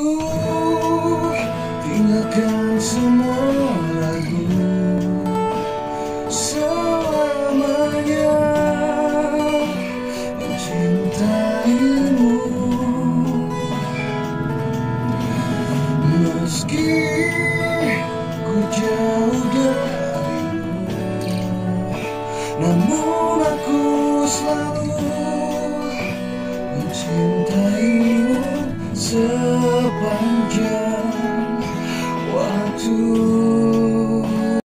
Ku tinggalkan semua ragu Selamanya. Mencintaimu. Meski ku jauh darimu Namun aku selalu mencintaimu sepanjang